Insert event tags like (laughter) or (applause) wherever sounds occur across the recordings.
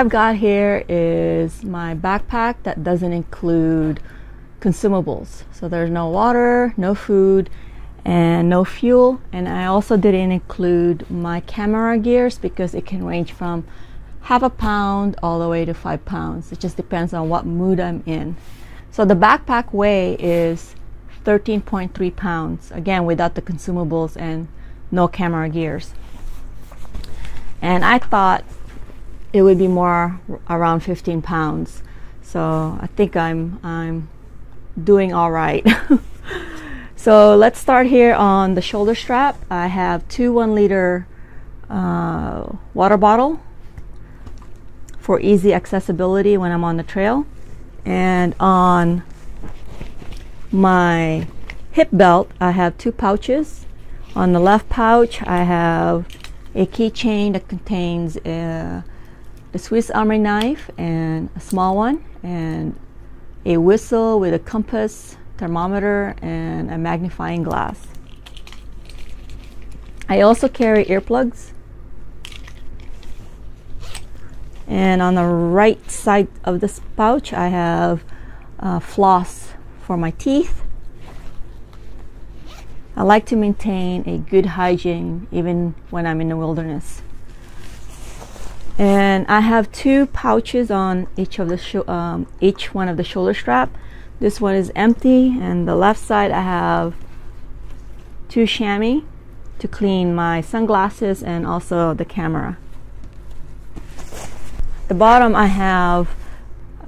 I've got here is my backpack that doesn't include consumables. So there's no water, no food, and no fuel. And I also didn't include my camera gears because it can range from half a pound all the way to five pounds. It just depends on what mood I'm in. So the backpack weigh is 13.3 pounds, again without the consumables and no camera gears. And I thought it would be more around 15 pounds. So I think I'm I'm doing all right. (laughs) so let's start here on the shoulder strap. I have two one liter uh, water bottle for easy accessibility when I'm on the trail. And on my hip belt, I have two pouches. On the left pouch, I have a keychain that contains a, a Swiss Army knife and a small one, and a whistle with a compass, thermometer, and a magnifying glass. I also carry earplugs. And on the right side of this pouch, I have uh, floss for my teeth. I like to maintain a good hygiene even when I'm in the wilderness. And I have two pouches on each of the um, each one of the shoulder strap. This one is empty, and the left side I have two chamois to clean my sunglasses and also the camera. The bottom I have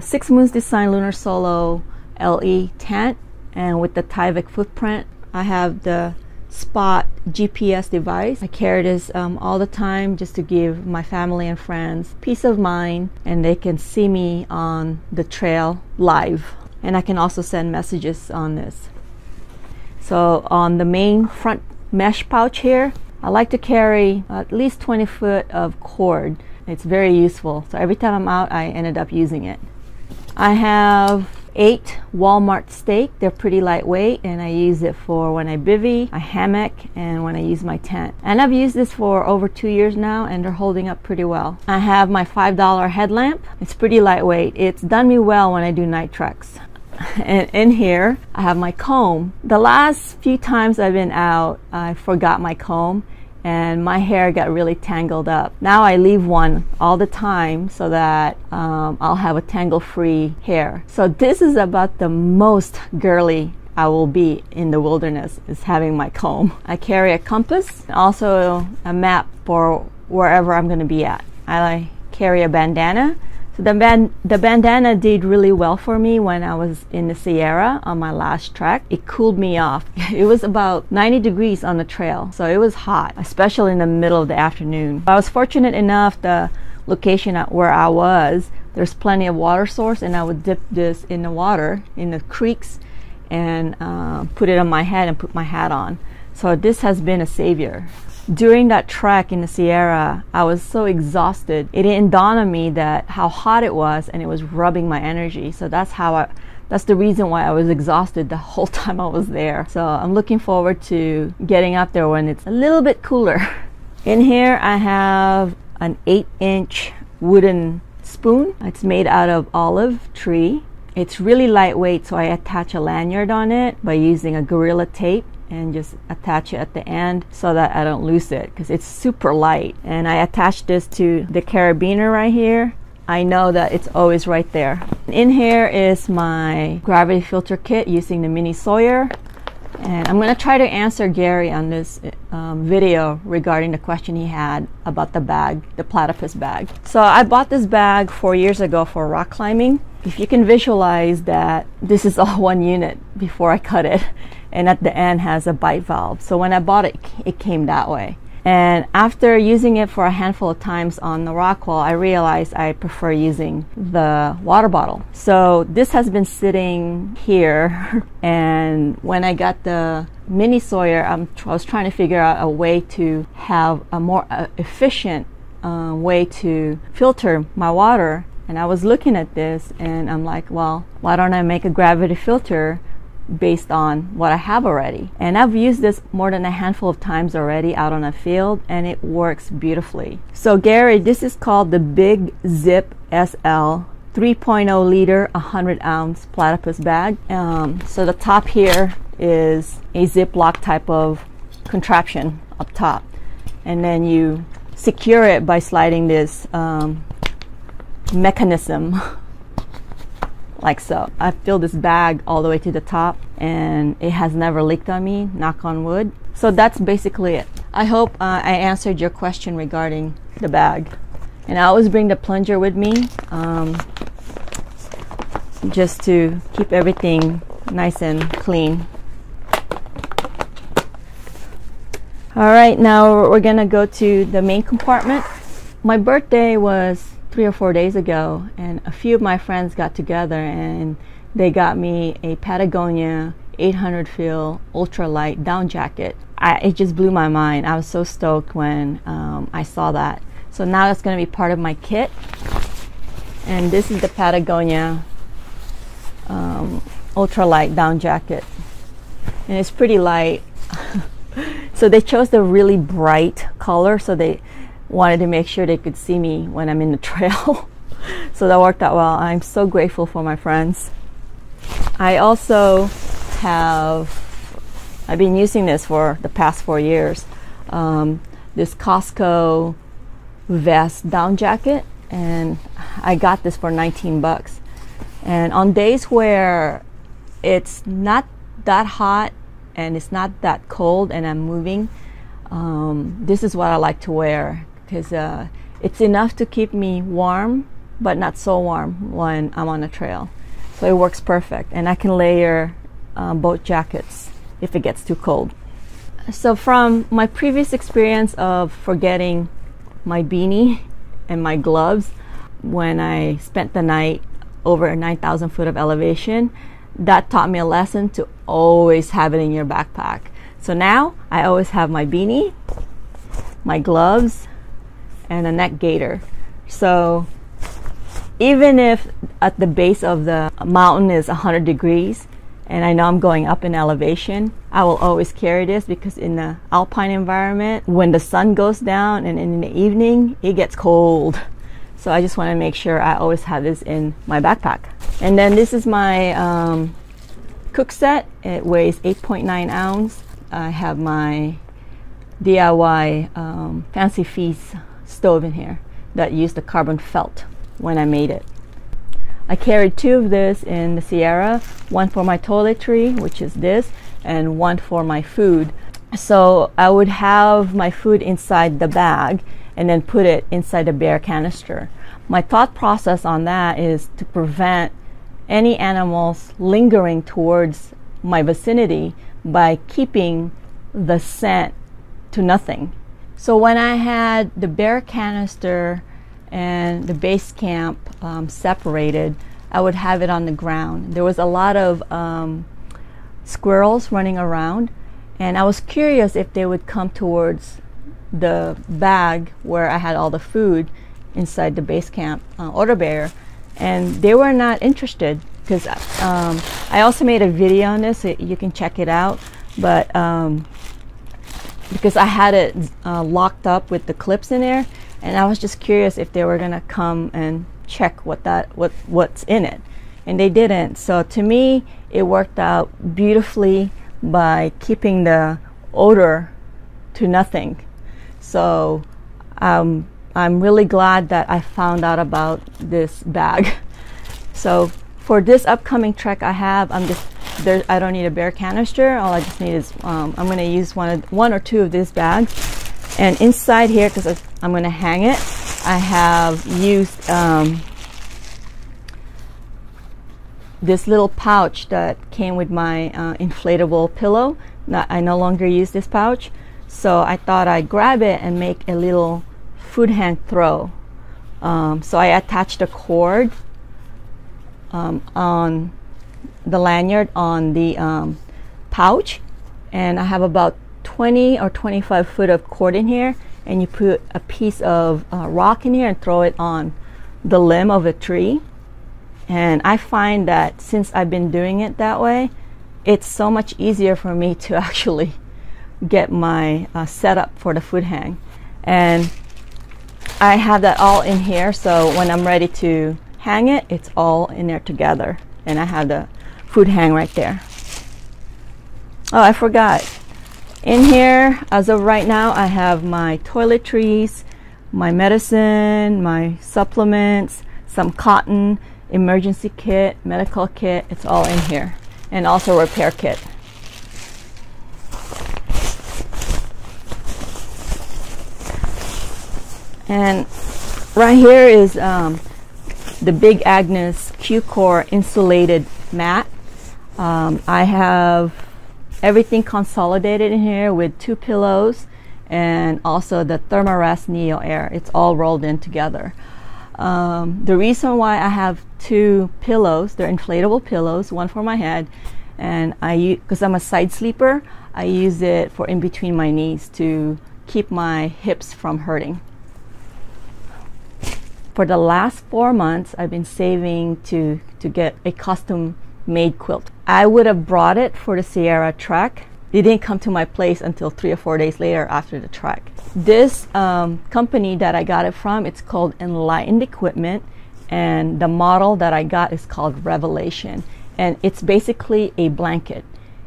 Six Moons Design Lunar Solo LE tent and with the Tyvek footprint I have the spot GPS device. I carry this um, all the time just to give my family and friends peace of mind and they can see me on the trail live. And I can also send messages on this. So on the main front mesh pouch here, I like to carry at least 20 foot of cord. It's very useful. So every time I'm out, I ended up using it. I have eight Walmart stake. They're pretty lightweight and I use it for when I bivy, a hammock, and when I use my tent. And I've used this for over two years now and they're holding up pretty well. I have my $5 headlamp. It's pretty lightweight. It's done me well when I do night treks. (laughs) and in here, I have my comb. The last few times I've been out, I forgot my comb and my hair got really tangled up. Now I leave one all the time so that um, I'll have a tangle free hair. So this is about the most girly I will be in the wilderness is having my comb. I carry a compass, also a map for wherever I'm going to be at. I carry a bandana so the, band, the bandana did really well for me when I was in the Sierra on my last trek. It cooled me off. (laughs) It was about 90 degrees on the trail, so it was hot, especially in the middle of the afternoon. I was fortunate enough the location where I was, there's plenty of water source, and I would dip this in the water in the creeks and uh, put it on my head and put my hat on. So this has been a savior during that trek in the Sierra, I was so exhausted. It didn't dawn on me that how hot it was and it was rubbing my energy. So that's how I that's the reason why I was exhausted the (laughs) whole time I was there. So I'm looking forward to getting up there when it's a little bit cooler. (laughs) In here I have an 8 inch wooden spoon. It's made out of olive tree. It's really lightweight so I attach a lanyard on it by using a Gorilla tape and just attach it at the end so that I don't lose it because it's super light. And I attach this to the carabiner right here. I know that it's always right there. In here is my gravity filter kit using the Mini Sawyer. And I'm going to try to answer Gary on this um, video regarding the question he had about the bag, the platypus bag. So I bought this bag four years ago for rock climbing. If you can visualize that this is (laughs) all one unit before I cut it and at the end has a bite valve. So when I bought it, it came that way. And after using it for a handful of times on the rock wall, I realized I prefer using the water bottle. So this has been sitting here. (laughs) and when I got the mini Sawyer, I'm, i was trying to figure out a way to have a more uh, efficient uh, way to filter my water. And I was looking at this and I'm like, well, why don't I make a gravity filter based on what I have already. And I've used this more than a handful of times already out on a field and it works beautifully. So Gary, this is called the Big Zip SL 3.0 liter 100 ounce platypus bag. Um, so the top here is a Ziploc type of contraption up top. And then you secure it by sliding this um, mechanism (laughs) like so. I filled this bag all the way to the top and it has never leaked on me, knock on wood. So that's basically it. I hope uh, I answered your question regarding the bag. And I always bring the plunger with me um, just to keep everything nice and clean. All right, now we're gonna go to the main compartment. My birthday was three or four days ago, and a few of my friends got together and they got me a Patagonia 800 fill ultralight down jacket. I, it just blew my mind. I was so stoked when um, I saw that. So now it's going to be part of my kit. And this is the Patagonia um, ultralight down jacket. And it's pretty light. (laughs) so they chose the really bright color so they wanted to make sure they could see me when I'm in the (laughs) trail. so that worked out well. I'm so grateful for my friends. I also have, I've been using this for the past four years. Um, this Costco vest down jacket, and I got this for 19 bucks. And on days where it's not that hot and it's not that cold and I'm moving, um, this is what I like to wear because uh, it's enough to keep me warm, but not so warm when I'm on a trail. So it works perfect, and I can layer um, both jackets if it gets too cold. So from my previous experience of forgetting my beanie (laughs) and my gloves when I spent the night over 9,000 foot of elevation, that taught me a lesson to always have it in your backpack. So now I always have my beanie, my gloves, and a neck gaiter. So even if at the base of the mountain is 100 degrees and I know I'm going up in elevation, I will always carry this because in the alpine environment, when the sun goes down and in the evening, it gets cold. So I just want to make sure I always have this in my backpack. And then this is my um, cook set. It weighs 8.9 ounce. I have my DIY um, Fancy Feast stove in here that used the carbon felt when I made it. I carried two of this in the Sierra, one for my toiletry, which is this, and one for my food. So I would have my food inside the bag and then put it inside a bear canister. My thought process on that is to prevent any animals lingering towards my vicinity by keeping the scent to nothing. So when I had the bear canister and the base camp um, separated, I would have it on the ground. There was a lot of um, squirrels running around, and I was curious if they would come towards the bag where I had all the food inside the base camp uh, order bear, and they were not interested because um, I also made a video on this. So you can check it out, but um, because I had it uh, locked up with the clips in there, and I was just curious if they were gonna come and check what that what what's in it, and they didn't. So to me, it worked out beautifully by keeping the odor to nothing. So um, I'm really glad that I found out about this bag. (laughs) So for this upcoming trek I have, I'm just there, I don't need a bear canister. All I just need is um, I'm going to use one, of, one or two of these bags. And inside here, because I'm going to hang it, I have used um, this little pouch that came with my uh, inflatable pillow. I no longer use this pouch. So I thought I'd grab it and make a little food hang throw. Um, so I attached a cord um, on the lanyard on the um, pouch and I have about 20 or 25 foot of cord in here and you put a piece of uh, rock in here and throw it on the limb of a tree and I find that since I've been doing it that way it's so much easier for me to (laughs) actually get my uh, setup for the food hang. And I have that all in here, so when I'm ready to hang it, it's all in there together. And I have the food hang right there. Oh, I forgot. In here, as of right now, I have my toiletries, my medicine, my supplements, some cotton, emergency kit, medical kit. It's all in here. And also repair kit. And right here is um, the Big Agnes Q-Core insulated mat. Um, I have everything consolidated in here with two pillows and also the Thermarest Neo Air. It's all rolled in together. Um, the reason why I have two pillows, they're inflatable pillows, one for my head, and I because I'm a side sleeper, I use it for in between my knees to keep my hips from hurting. For the last four months, I've been saving to to get a custom made quilt. I would have brought it for the Sierra trek. It didn't come to my place until three or four days later after the trek. This um, company that I got it from, it's called Enlightened Equipment, and the model that I got is called Revelation, and it's basically a blanket,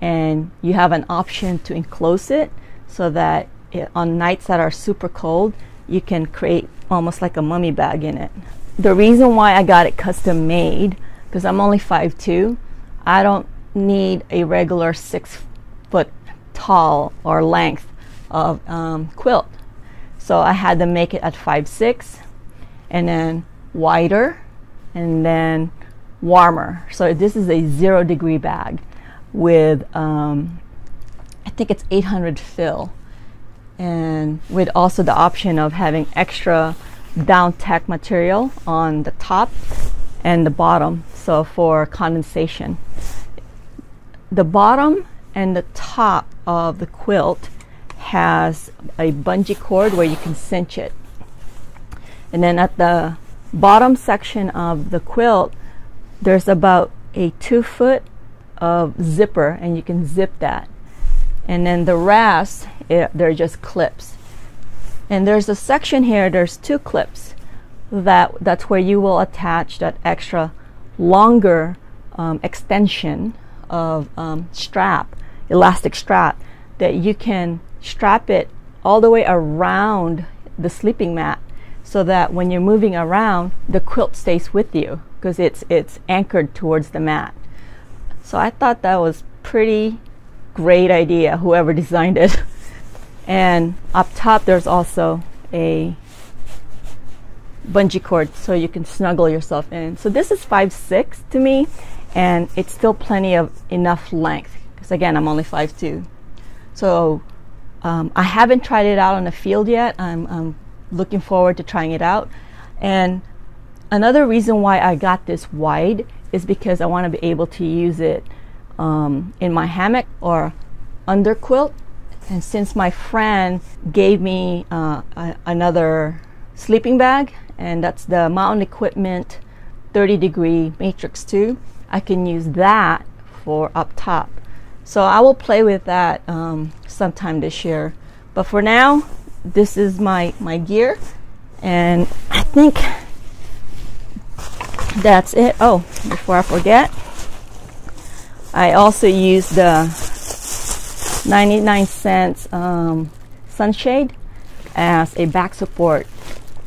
and you have an option to enclose it so that it, on nights that are super cold, you can create almost like a mummy bag in it. The reason why I got it custom made because I'm only 5'2. I don't need a regular six foot tall or length of um, quilt. So I had to make it at 5'6 and then wider and then warmer. So this is a zero degree bag with, um, I think it's 800 fill and with also the option of having extra down tech material on the top and the bottom so for condensation. The bottom and the top of the quilt has a bungee cord where you can cinch it. And then at the bottom section of the quilt, there's about a two foot of zipper and you can zip that. And then the rest, it, they're just clips. And there's a section here, there's two clips that that's where you will attach that extra longer um, extension of um, strap, elastic strap, that you can strap it all the way around the sleeping mat so that when you're moving around, the quilt stays with you because it's, it's anchored towards the mat. So I thought that was pretty great idea, whoever designed it. (laughs) and up top, there's also a bungee cord so you can snuggle yourself in. So this is five six to me, and it's still plenty of enough length because again, I'm only five two. So um, I haven't tried it out on the field yet. I'm, I'm looking forward to trying it out. And another reason why I got this wide is because I want to be able to use it um, in my hammock or under quilt. And since my friend gave me uh, a, another sleeping bag and that's the Mountain Equipment 30 degree matrix 2 I can use that for up top. So I will play with that um, sometime this year. But for now this is my my gear and I think that's it. Oh before I forget I also use the 99 cents um, sunshade as a back support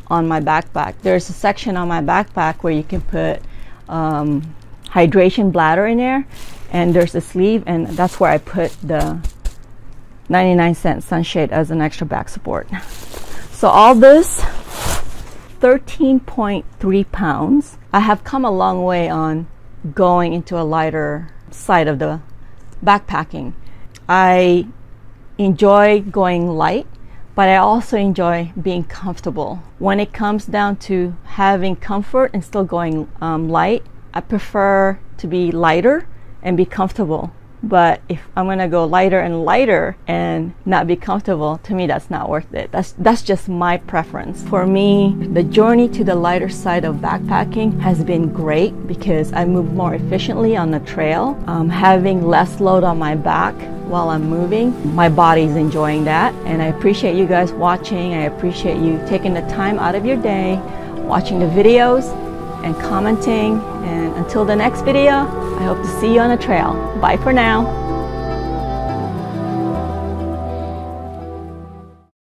on my backpack. There's a section on my backpack where you can put um, hydration bladder in there, and there's a sleeve, and that's where I put the 99 cent sunshade as an extra back support. So all this, 13.3 pounds. I have come a long way on going into a lighter side of the backpacking. I enjoy going light but I also enjoy being comfortable. When it comes down to having comfort and still going um, light, I prefer to be lighter and be comfortable But if I'm gonna go lighter and lighter and not be comfortable, to me that's not worth it. That's that's just my preference. For me, the journey to the lighter side of backpacking has been great because I move more efficiently on the trail. Um, having less load on my back while I'm moving, my body's enjoying that. And I appreciate you guys watching. I appreciate you taking the time out of your day, watching the videos and commenting. And until the next video, I hope to see you on the trail. Bye for now.